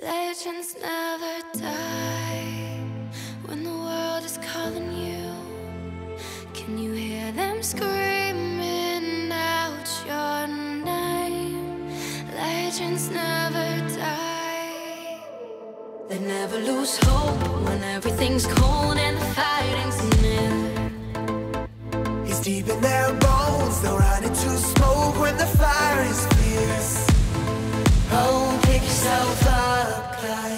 Legends never die when the world is calling you. Can you hear them screaming out your name? Legends never die. They never lose hope when everything's cold and the fighting's near. It's deep in their bones, they'll run into smoke when the fire is fierce. Oh, pick yourself up die.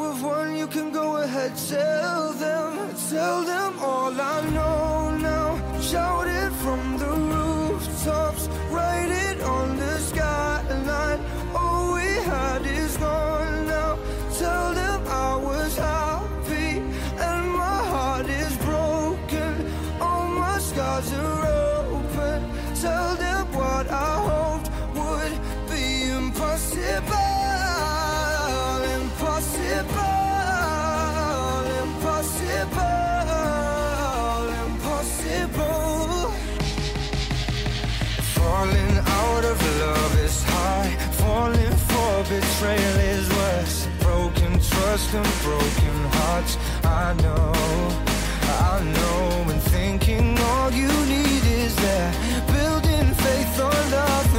Have won, you can go ahead, tell them, tell them all I know now. Shout it from the rooftops, write it on the skyline. All we had is gone now. Tell them I was happy and my heart is broken. All my scars are open. Tell them what I hoped would be impossible impossible, impossible, impossible. Falling out of love is hard. Falling for betrayal is worse. Broken trust and broken hearts. I know, I know. And thinking all you need is that building faith on love.